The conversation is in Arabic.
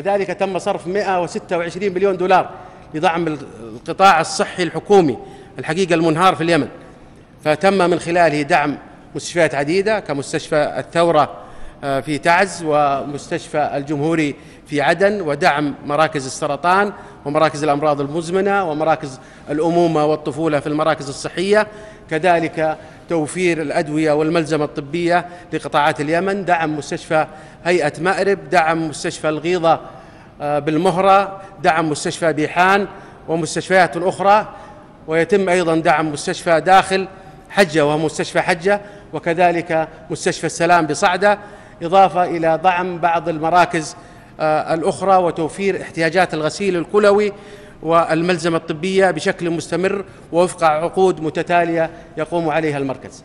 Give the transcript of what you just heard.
كذلك تم صرف 126 مليون دولار لدعم القطاع الصحي الحكومي الحقيقة المنهار في اليمن. فتم من خلاله دعم مستشفيات عديدة كمستشفى الثورة آه، في تعز ومستشفى الجمهوري في عدن ودعم مراكز السرطان ومراكز الأمراض المزمنة ومراكز الأمومة والطفولة في المراكز الصحية. كذلك توفير الأدوية والملزمة الطبية لقطاعات اليمن دعم مستشفى هيئة مأرب دعم مستشفى الغيضة آه، بالمهرة دعم مستشفى بيحان ومستشفيات أخرى. ويتم أيضا دعم مستشفى داخل حجة وهو مستشفى حجة وكذلك مستشفى السلام بصعدة. إضافة إلى دعم بعض المراكز آه، الأخرى وتوفير احتياجات الغسيل الكلوي والملزمة الطبية بشكل مستمر ووفق عقود متتالية يقوم عليها المركز.